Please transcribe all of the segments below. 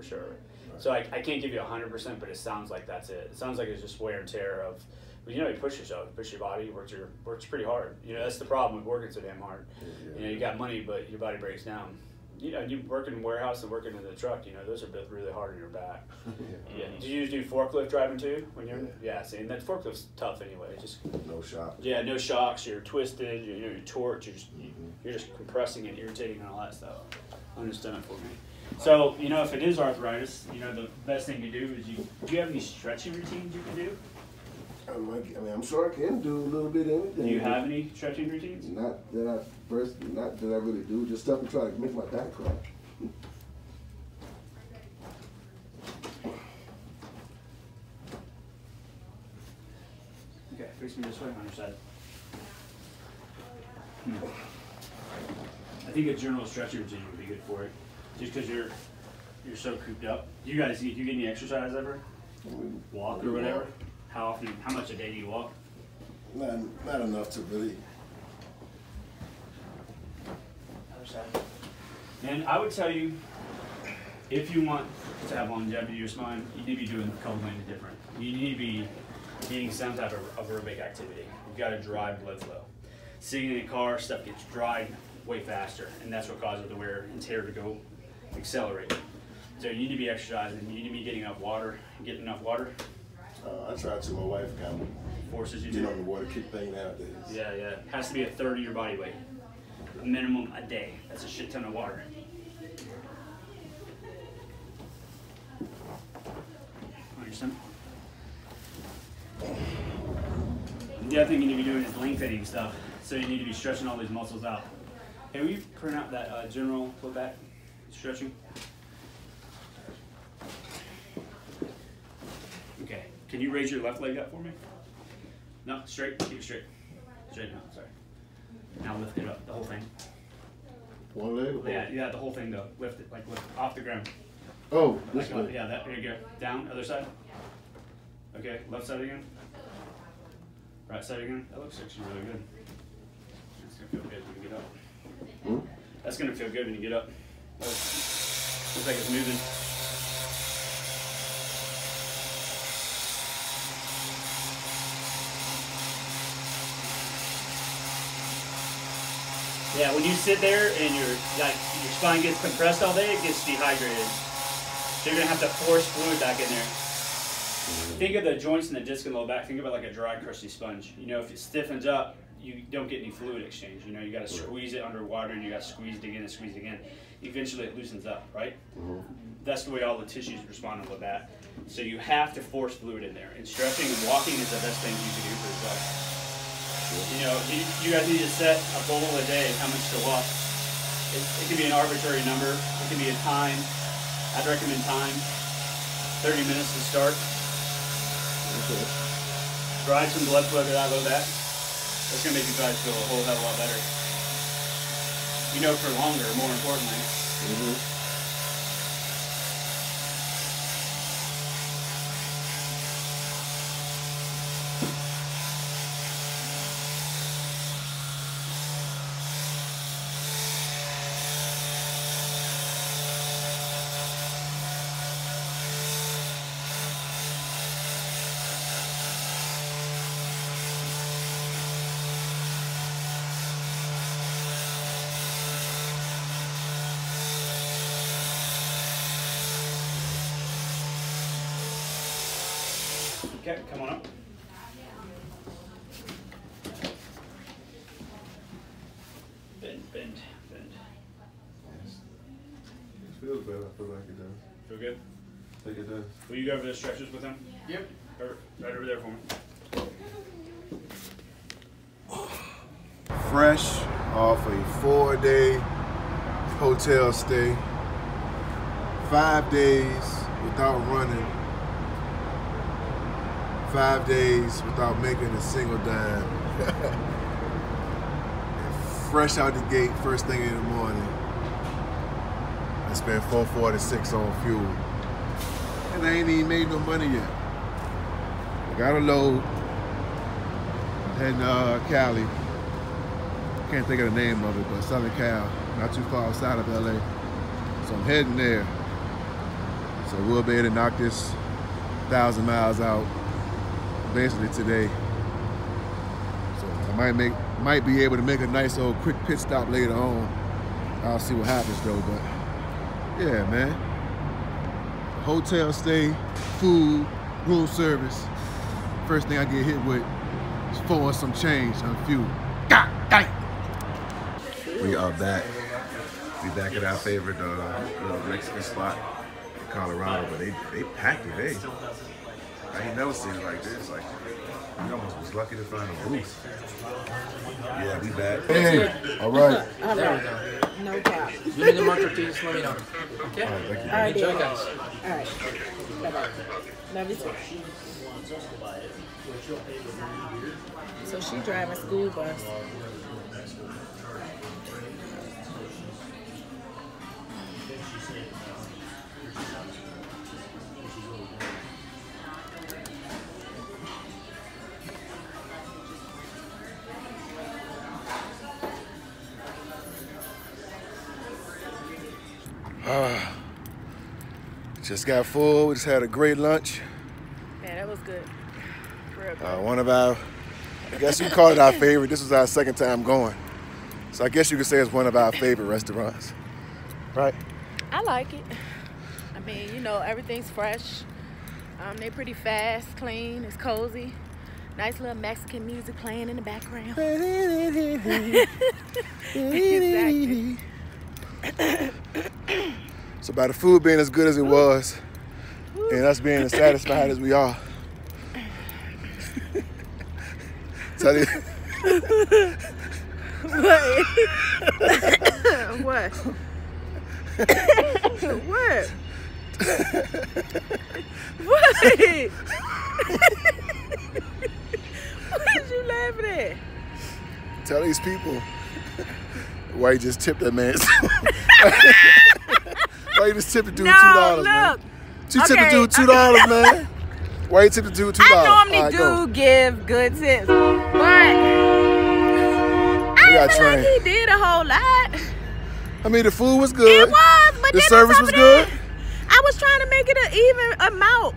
for sure. So I, I can't give you hundred percent, but it sounds like that's it. It sounds like it's just wear and tear of. You know, you push yourself, you push your body, you work your works pretty hard. You know, that's the problem with working so damn hard. You know, you got money, but your body breaks down. You know, you work in a warehouse and working in the truck. You know, those are both really hard on your back. Yeah. Did you do forklift driving too when you're? Yeah. See, and that forklift's tough anyway. Just No shock. yeah, no shocks. You're twisted. You're, you're torqued. You're just mm-hmm. you're just compressing and irritating and all that stuff. Understand it for me. So you know, if it is arthritis, you know the best thing to do is you. Do you have any stretching routines you can do? I might- I mean, I'm sure I can do a little bit of anything. Do you have any stretching routines? Not that I first, not that I really do, just stuff to try to make my back crack. Okay, face me this way on your side. Hmm. I think a general stretching routine would be good for it, just because you're you're so cooped up. Do you guys, do you get any exercise ever? Walk or whatever? How often? How much a day do you walk? Not, not enough to really. Other side. And I would tell you, if you want to have longevity in your spine, you need to be doing a couple things different. You need to be getting some type of, of aerobic activity. You've got to drive blood flow. Sitting in a car, stuff gets dried way faster, and that's what causes the wear and tear to go accelerate. So you need to be exercising. You need to be getting enough water. Getting enough water Uh, I try to. My wife got me. forces you to. Get on the water kick thing nowadays. Yeah, yeah. Has to be a third of your body weight, a minimum a day. That's a shit ton of water. Understand? The other thing you need to be doing is lengthening stuff. So you need to be stretching all these muscles out. Can we print out that uh, general low back stretching? Okay. Can you raise your left leg up for me? No, straight. Keep it straight. Straight now. Sorry. Now lift it up. The whole thing. One leg? Yeah, yeah. The whole thing though. Lift it like lift off the ground. Oh, this Like, way. yeah, that, there you go. Down, other side. Okay, left side again. Right side again. That looks actually really good. That's gonna feel good when you get up. Hmm? That's gonna feel good when you get up. Looks like it's moving. Yeah, when you sit there and your like your spine gets compressed all day, it gets dehydrated. So you're gonna have to force fluid back in there. Think of the joints in the disc and low back. Think of it like a dry, crusty sponge. You know, if it stiffens up, you don't get any fluid exchange. You know, you got to squeeze it underwater, and you got to squeeze it again and squeeze it again. Eventually, it loosens up, right? Mm-hmm. That's the way all the tissues respond to that. So you have to force fluid in there. And stretching and walking is the best thing you can do for yourself. You know, you, you guys need to set a goal a day of how much to walk. It, it can be an arbitrary number. It can be a time. I'd recommend time. 30 minutes to start. Okay. Drive some blood flow to that low back. That's gonna make you guys feel a whole hell of a lot better. You know, for longer, more importantly. Mhm. Okay, come on up. Bend, bend, bend. It feels better. I feel like it does. Feel good? I think it does. Will you go over the stretches with him? Yep. Right over there for me. Fresh off a four day hotel stay, five days without running, five days without making a single dime. Fresh out the gate, first thing in the morning. I spent 446 on fuel. And I ain't even made no money yet. I got a load in uh, Cali. Can't think of the name of it, but Southern Cal, not too far outside of LA. So I'm heading there. So we'll be able to knock this thousand miles out basically today. So I might make might be able to make a nice old quick pit stop later on. I'll see what happens though, but yeah, man. Hotel stay, food, room service. First thing I get hit with is four some change on fuel. God dang. We are back. We back at our favorite uh, little Mexican spot in Colorado, but they they packed it, eh? I ain't never seen it like this. Like we almost was lucky to find a booth. Yeah, we back. Hey, all right. All right. No doubt. You need the muncher to just let me know. Okay? All right, thank you. All right, Enjoy, guys. All right. Bye-bye. Love you too. So she driving school bus. Just got full. We just had a great lunch. Yeah, that was good. Uh, one of our, I guess you call it our favorite. This was our second time going. So I guess you could say it's one of our favorite restaurants. Right? I like it. I mean, you know, everything's fresh. Um, they're pretty fast, clean, it's cozy. Nice little Mexican music playing in the background. Exactly. So by the food being as good as it was, and us being as satisfied as we are, tell you, What? what? what? what? what you laughing at? tell these people why you just tipped that man. why you just tipped the dude two No, dollars, man? You tipped the Okay, dude two dollars, man. Why you tipped the dude two dollars? I normally All right, go. do give good tips, but I We got didn't feel like he did a whole lot. I mean, the food was good. It was, but The service was good? I was trying to make it an even amount.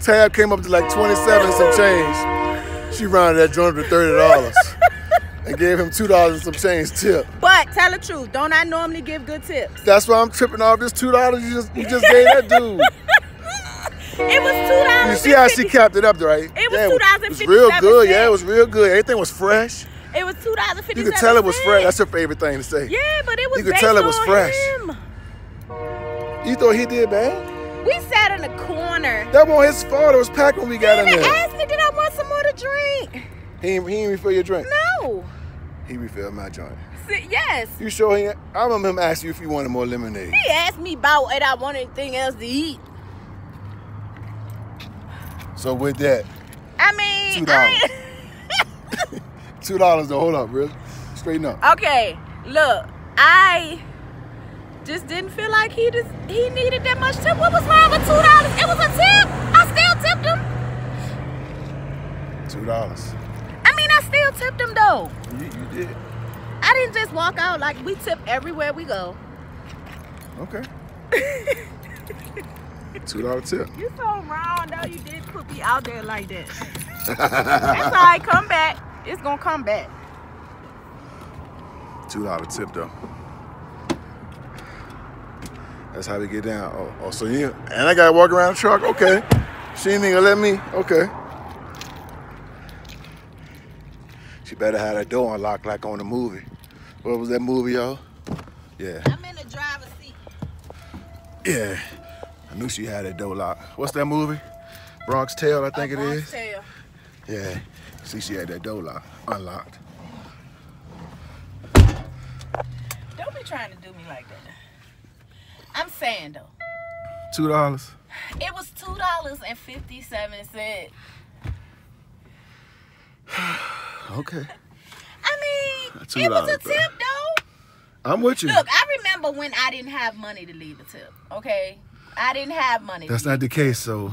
Tab came up to like 27 and some change. She rounded that joint to $30 and gave him $2 and some change tip. but tell the truth, don't I normally give good tips? That's why I'm tripping off this $2 you just, you just gave that dude. It was two dollars. You see how she capped it up, right? It was yeah, $2.57 It was real good. Yeah, it was real good. Everything was fresh. It was two dollars fifty. You could tell it was fresh. That's her favorite thing to say. yeah, but it was. You could tell it was fresh. him. You thought he did bad? We sat in the corner. That wasn't his fault. It was packed when we got in He there. asked me, did I want some more to drink? He ain't, he ain't refill your drink. No. He refilled my joint. Yes. You sure he? I remember him asking you if you wanted more lemonade. He asked me about if I want anything else to eat. So with that, I mean, $2. Two dollars to hold up, really. Straighten up. okay, look, I just didn't feel like he just he needed that much tip. What was wrong with two dollars? It was a tip. I still tipped him. Two dollars. I mean, I still tipped him though. You, you did. I didn't just walk out like we tip everywhere we go. Okay. Two dollar tip. You so wrong though. You did put me out there like that. That's all right. Come back. It's gonna come back. Two dollar tip though. That's how we get down. Oh, oh, so you and I gotta walk around the truck. Okay. She ain't even gonna let me. Okay. She better have that door unlocked like on the movie. What was that movie, y'all? Yeah. I'm in the driver's seat. Yeah. I knew she had that door locked. What's that movie? Bronx Tale, I think it is. Bronx Tale. Yeah. See, she had that door locked, unlocked. Don't be trying to do me like that. I'm saying though, Two dollars. it was two dollars and fifty-seven cents. Okay. I mean, it was a bro. tip though. I'm with you. Look, I remember when I didn't have money to leave a tip. Okay, I didn't have money. That's not the case, so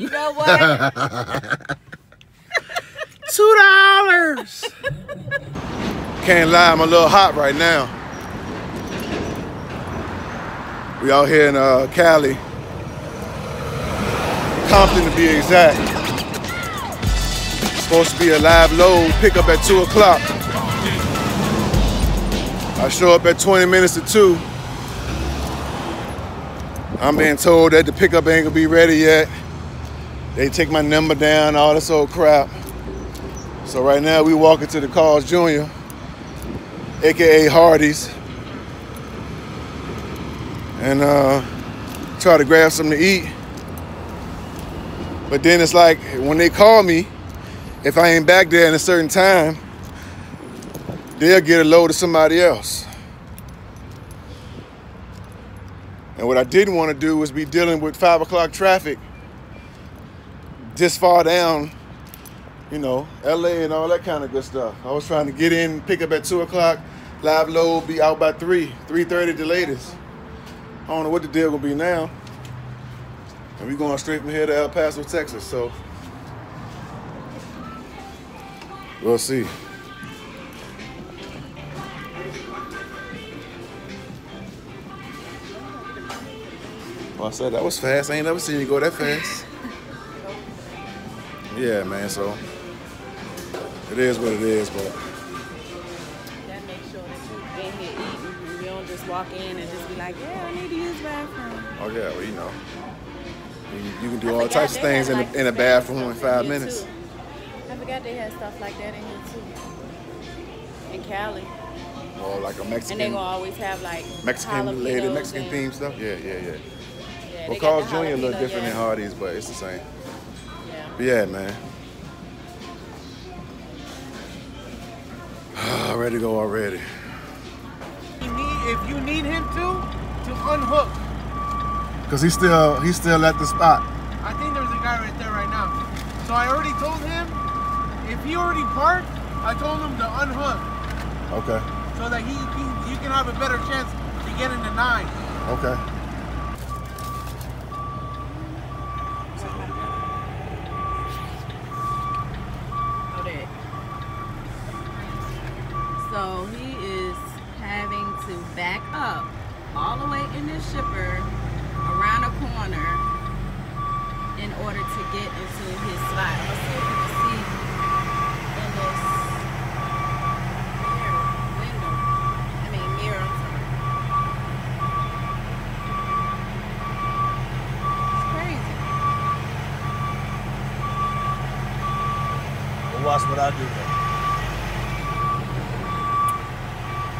You know what? two dollars. Can't lie, I'm a little hot right now. We out here in uh, Cali, Compton to be exact. Supposed to be a live load, pickup at 2 o'clock. I show up at 20 minutes to 2. I'm being told that the pickup ain't gonna be ready yet. They take my number down, all this old crap. So right now we walking to the Carl's Jr., AKA Hardee's, and uh, try to grab something to eat. But then it's like when they call me, if I ain't back there in a certain time, they'll get a load to somebody else. And what I didn't want to do was be dealing with five o'clock traffic this far down, you know, LA and all that kind of good stuff. I was trying to get in, pick up at two o'clock, live load, be out by three, 3.30 the latest. I don't know what the deal gonna be now. And we going straight from here to El Paso, Texas, so we'll see. Well, I said that was fast. I ain't never seen you go that fast. Yeah, man. So it is what it is, but That makes sure that you in here eating. You don't just walk in and just be like, yeah, I need to use the bathroom. oh yeah, well you know, you, you can do I all types of things in like, a, in a bathroom in five minutes. too. I forgot they had stuff like that in here too. In Cali. Or like a Mexican. And they Mexican, gonna always have like Mexican lady, jalapenos Mexican and- themed stuff. Yeah, yeah, yeah. Yeah, Well, Carl's Jr. a little different yeah. than Hardee's, but it's the same. Yeah. But yeah, man. Ready to go already. You need, if you need him to, to unhook. Cause he's still he's still at the spot. I think there's a guy right there right now. So I already told him, if he already parked, I told him to unhook Okay. so that he can, you can have a better chance to get into nine. Okay. So he is having to back up all the way in this shipper around a corner in order to get into his slot. Let's see if you can see in this mirror window. I mean mirror. I'm sorry. It's crazy. Well, watch what I do though.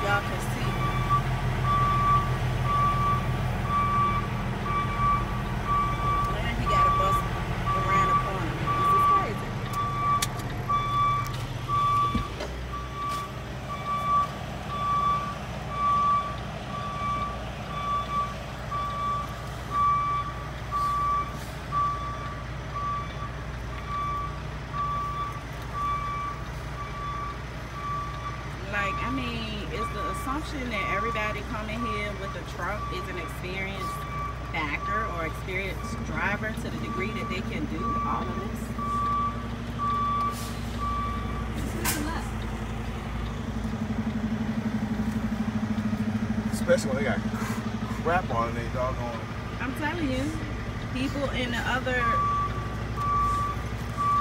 Y'all can see. And he got a bus around the corner. This is crazy. Like, I mean, is the assumption that everybody coming here with a truck is an experienced backer or experienced driver to the degree that they can do all of this? It's a lot. Especially when they got crap on they doggone. I'm telling you, people in the other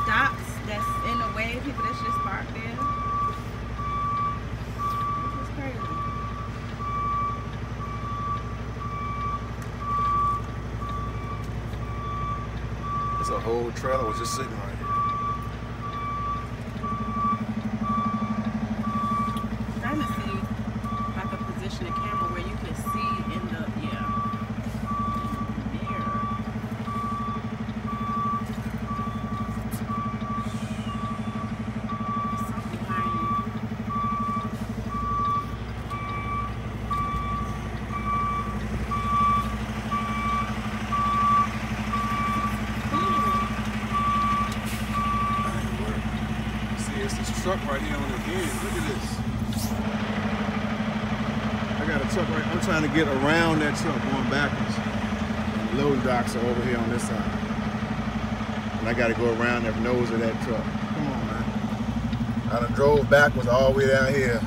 docks that's in the way, people that's just parked there. This is crazy. It's a whole trailer was just sitting truck right here on the end. Look at this. I got a truck right. I'm trying to get around that truck going backwards. And the loading docks are over here on this side. And I got to go around the nose of that truck. Come on, man. I done drove backwards all the way down here.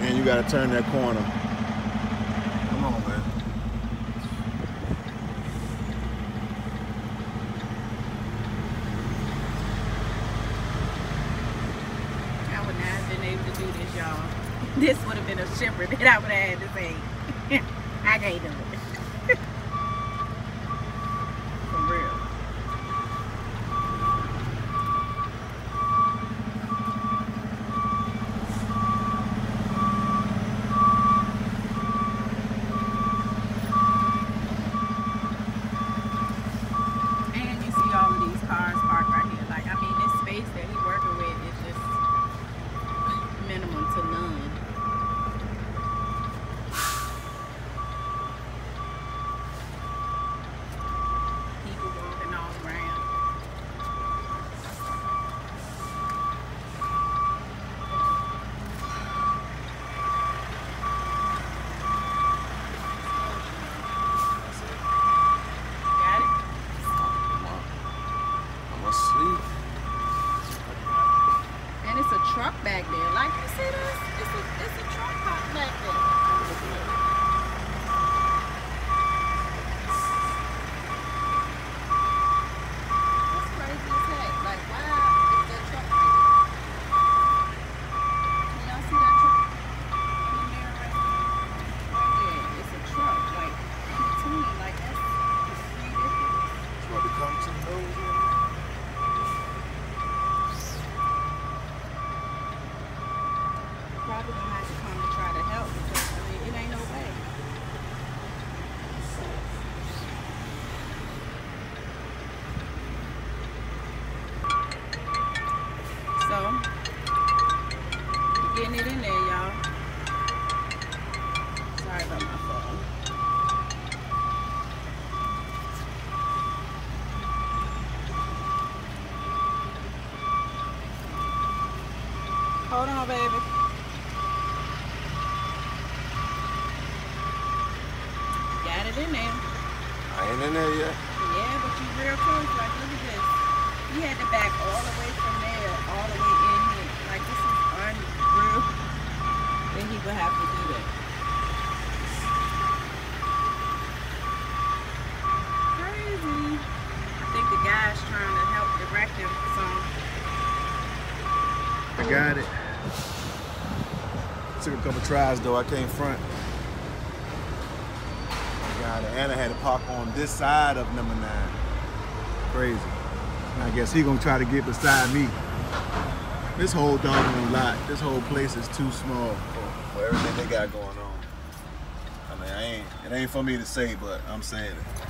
And you got to turn that corner. Come on, man. shipper that I would have had to say, I can't do it. For real. And you see all of these cars parked right here. Like, I mean, this space that he working with is just minimum to none. People walking all around. Got it? I'm asleep. And it's a truck back there. Like you see this? It's a it's a truck back there. Hold on, baby. Got it in there. I ain't in there yet. Yeah, but you real close. Like, look at this. He had to back all the way from there, all the way in here. Like, this is unreal. Then he would have to do that. Crazy. I think the guy's trying to help direct him some. I got it. Took a couple tries though. I came front. It. I had to park on this side of number nine. Crazy. I guess he gonna try to get beside me. This whole doggone lot, this whole place is too small for, for everything they got going on. I mean, I ain't. It ain't for me to say, but I'm saying it.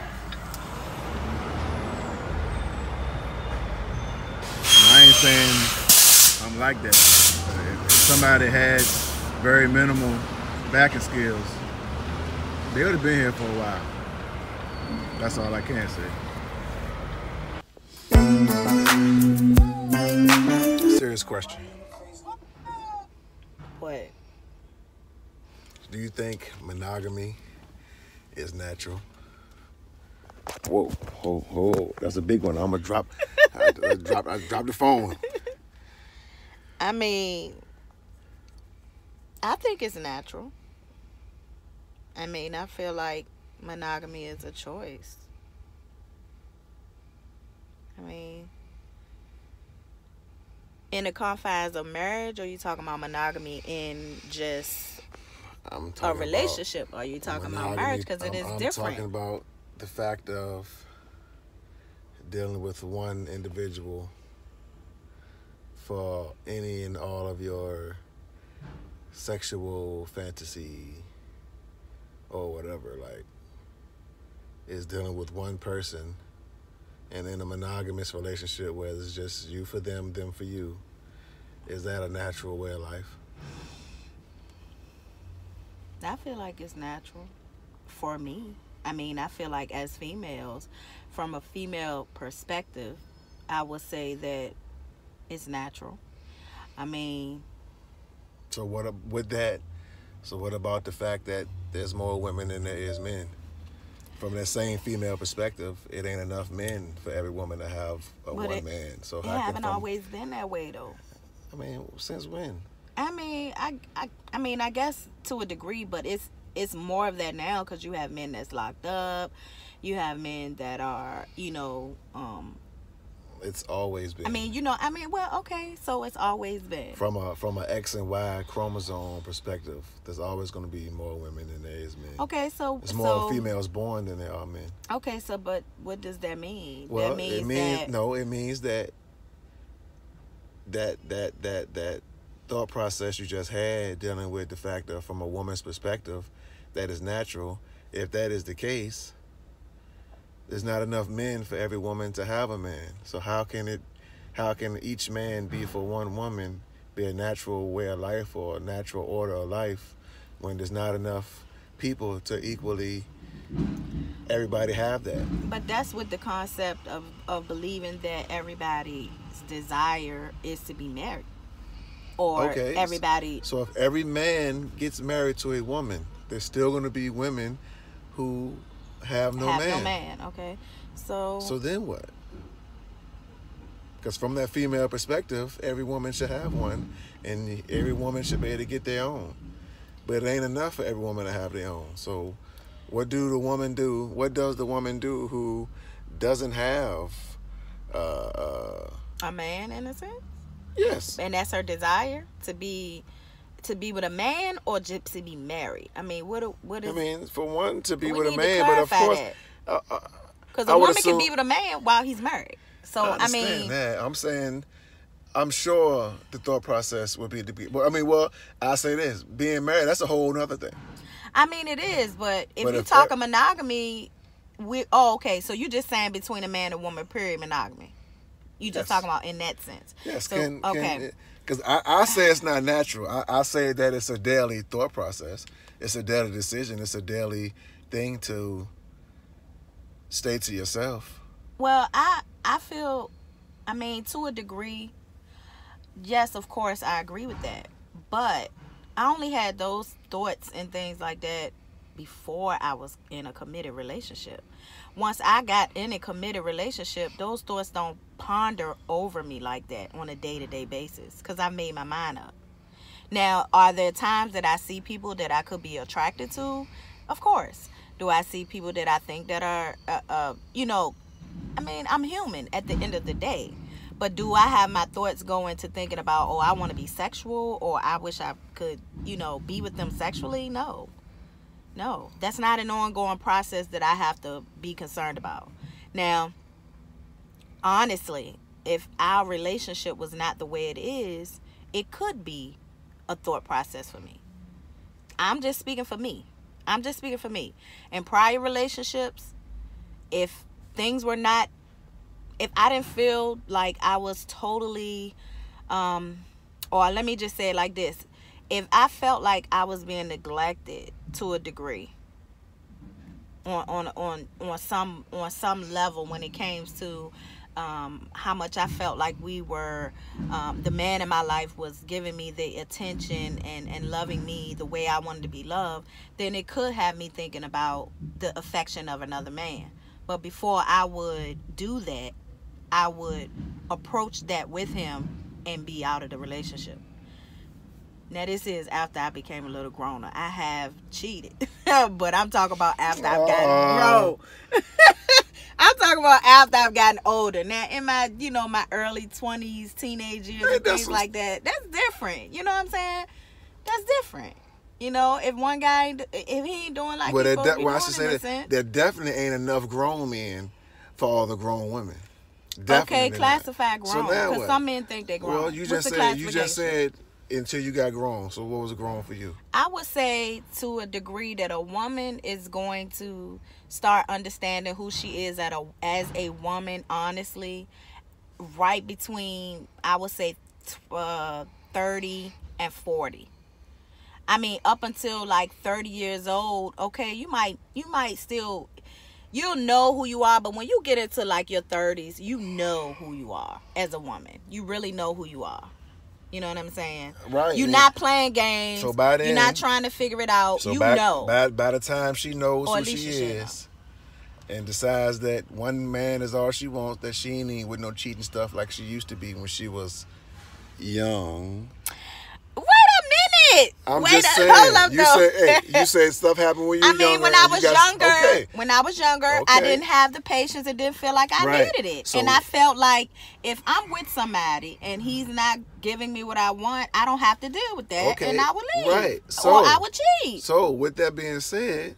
I ain't saying I'm like that. If somebody had very minimal backing skills, they would have been here for a while. That's all I can say. Serious question. What? Do you think monogamy is natural? Whoa, whoa, whoa! That's a big one. I'm gonna drop. I, I drop. I dropped the phone. I mean, I think it's natural. I mean, I feel like monogamy is a choice. I mean, in the confines of marriage, or you talking about monogamy in just I'm a about relationship? Or you talking about marriage? Because it is I'm- is I'm different. talking about the fact of dealing with one individual for any and all of your sexual fantasy or whatever. Like, is dealing with one person and in a monogamous relationship where it's just you for them, them for you. Is that a natural way of life? I feel like it's natural for me. I mean, I feel like as females, from a female perspective, I would say that it's natural. I mean, So what with that? So what about the fact that there's more women than there is men? From that same female perspective, it ain't enough men for every woman to have a But one it- man. So it haven't from- always been that way though. I mean, since when? I mean, I, I, I mean, I guess to a degree, but it's it's more of that now because you have men that's locked up, you have men that are, you know, um, It's always been. I mean, you know, I mean, well, okay, so it's always been. from a from a X and Y chromosome perspective, there's always going to be more women than there is men. Okay, so it's more so females born than there are men. okay, so but what does that mean? Well, that means it means that no. It means that that that that that thought process you just had dealing with the fact of from a woman's perspective, that is natural. If that is the case, there's not enough men for every woman to have a man. So how can it? How can each man be for one woman be a natural way of life or a natural order of life when there's not enough people to equally everybody have that? But that's with the concept of, of believing that everybody's desire is to be married. Or Okay. everybody So if every man gets married to a woman, there's still going to be women who have no have man. no man, okay? So, So then what? Because from that female perspective, every woman should have one, and every woman should be able to get their own. But it ain't enough for every woman to have their own. So, what do the woman do? What does the woman do who doesn't have? Uh, uh, a man in a sense? yes, And that's her desire to be to be with a man or just to be married. I mean, what what I mean for one to be with a man, but of course, that. uh, uh, a woman can be with a man while he's married. So, I I, mean, that. I'm saying, I'm sure the thought process would be to be. Well, I mean, well, I say this: being married, that's a whole other thing. I mean it is, but if But you if talk that- of monogamy, we oh okay, so you just saying between a man and woman, period monogamy. You just Yes. talking about in that sense. Yes, So, can okay. Because I, I say it's not natural. I, I say that it's a daily thought process. It's a daily decision. It's a daily thing to stay to yourself. Well, I I feel, I mean, to a degree, yes, of course, I agree with that. But I only had those thoughts and things like that before I was in a committed relationship. Once I got in a committed relationship, those thoughts don't ponder over me like that on a day to day basis because I made my mind up. Now, are there times that I see people that I could be attracted to? Of course. Do I see people that I think that are, uh, uh, you know, I mean, I'm human at the end of the day. But do I have my thoughts going to thinking about, oh, I want to be sexual or I wish I could, you know, be with them sexually? No. No. That's not an ongoing process that I have to be concerned about. Now, honestly, if our relationship was not the way it is, it could be a thought process for me. I'm just speaking for me. I'm just speaking for me. In prior relationships, if things were not if I didn't feel like I was totally um or let me just say it like this. If I felt like I was being neglected to a degree on on on on some on some level when it came to um, how much I felt like we were, um, the man in my life was giving me the attention and, and loving me the way I wanted to be loved, then it could have me thinking about the affection of another man. But before I would do that, I would approach that with him and be out of the relationship. Now this is after I became a little growner. I have cheated, but I'm talking about after I've gotten grown. I'm talking about after I've gotten older. Now in my, you know, my early twenties, teenage years, and things like that. That's different. You know what I'm saying? That's different. You know, if one guy, if he ain't doing like there, de- well, I should say that there definitely ain't enough grown men for all the grown women. okay, Definitely not. classify grown because what? some men think they're grown. Well, you just the said you just said until you got grown. So what was grown for you? I would say to a degree that a woman is going to start understanding who she is at a as a woman honestly right between I would say uh, 30 and 40. I mean up until like 30 years old, okay, you might you might still you'll know who you are, but when you get into like your 30s, you know who you are as a woman. You really know who you are. You know what I'm saying? Right. You're not playing games. So by you're not trying to figure it out. So you by, know. by by the time she knows who she you should know. is, and decides that one man is all she wants, that she ain't with no cheating stuff like she used to be when she was young. I'm Wait just saying. up, you though. said, hey, you said stuff happened when you I mean, younger. when I and you was got- younger, Okay. when I was younger, I didn't have the patience and didn't feel like I Right. needed it. So- and I felt like if I'm with somebody and he's not giving me what I want, I don't have to deal with that, Okay. and I would leave, Right. or So- I would cheat. So, with that being said,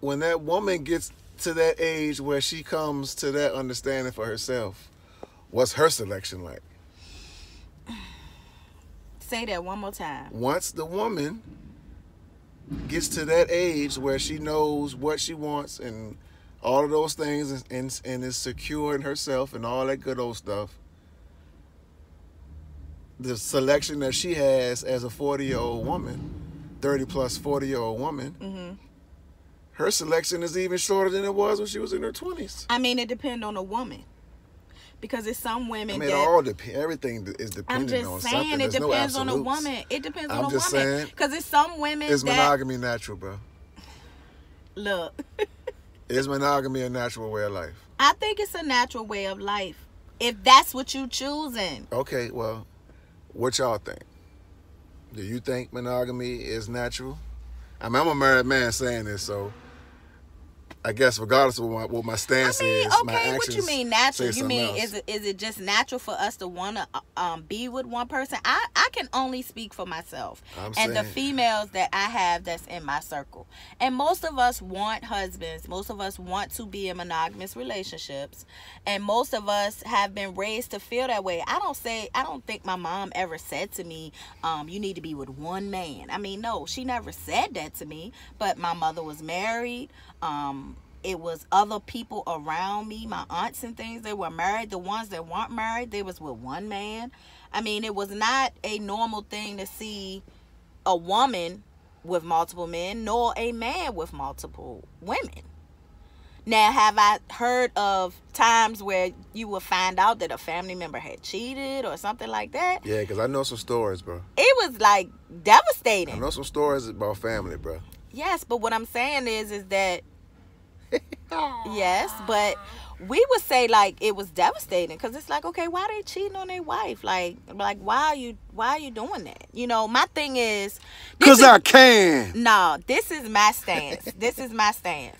when that woman gets to that age where she comes to that understanding for herself, what's her selection like? Say that one more time. Once the woman gets to that age where she knows what she wants and all of those things and, and, and is secure in herself and all that good old stuff, the selection that she has as a 40 year old woman, 30 plus 40 year old woman, Mm-hmm. her selection is even shorter than it was when she was in her 20s. I mean, it depends on the woman. Because it's some women. I mean, it that all depends. Everything is dependent I'm just on saying something. it There's no depends on a woman. It depends I'm on just woman. saying, Because it's some women Is that monogamy natural, bro? look. Is monogamy a natural way of life? I think it's a natural way of life. If that's what you're choosing. Okay, well, what y'all think? Do you think monogamy is natural? I mean, I'm a married man saying this, so I guess regardless of what my, what my I stance mean, is, my okay, actions what you mean natural? You mean is it is it just natural for us to want to um, be with one person? I I can only speak for myself I'm and the females that I have that's in my circle. And most of us want husbands. Most of us want to be in monogamous relationships, and most of us have been raised to feel that way. I don't say I don't think my mom ever said to me, um, "You need to be with one man." I mean, no, she never said that to me. But my mother was married. Um, it was other people around me, my aunts and things. They were married. The ones that weren't married, they was with one man. I mean, it was not a normal thing to see a woman with multiple men, nor a man with multiple women. Now, have I heard of times where you will find out that a family member had cheated or something like that? Yeah, because I know some stories, bro. It was like devastating. I know some stories about family, bro. Yes, but what I'm saying is, is that yes, but we would say like it was devastating because it's like, okay, why they cheating on their wife? Like, like why are you, why are you doing that? You know, my thing is, Cause I can. no, this is my stance. this is my stance.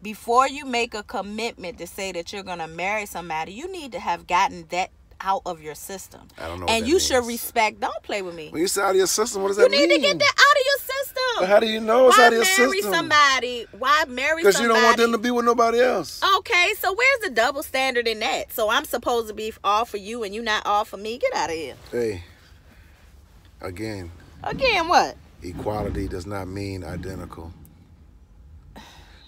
Before you make a commitment to say that you're gonna marry somebody, you need to have gotten that out of your system. I don't know And you should respect. Don't play with me. When you say out of your system, what does You that mean? You need to get that out of your system. But how do you know it's Why out of your marry somebody? Why marry Because you don't want them to be with nobody else. Okay, so where's the double standard in that? So I'm supposed to be all for you and you not all for me? Get out of here. Hey, again, Again, what? equality does not mean identical.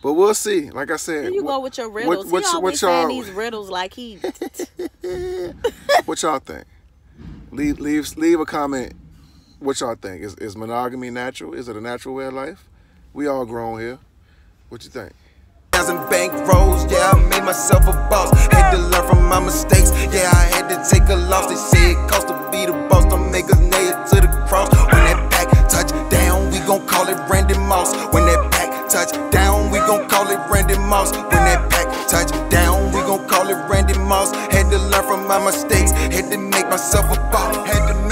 But we'll see. Like I said, Here you what, go with your riddles. what- he always what saying y'all- these riddles like he. what y'all think? Leave, leave, leave a comment. What y'all think? Is, is monogamy natural? Is it a natural way of life? We all grown here. What you think? Thousand bank rolls, yeah, I made myself a boss. Had to learn from my mistakes, yeah, I had to take a loss. They say it cost to be the boss, don't make us nail to the cross. When that pack touch down, we gon' call it Randy Moss. When that pack touch down, Randy Moss. When that pack touch down, we gon' call it Randy Moss. Had to learn from my mistakes, had to make myself a boss. Had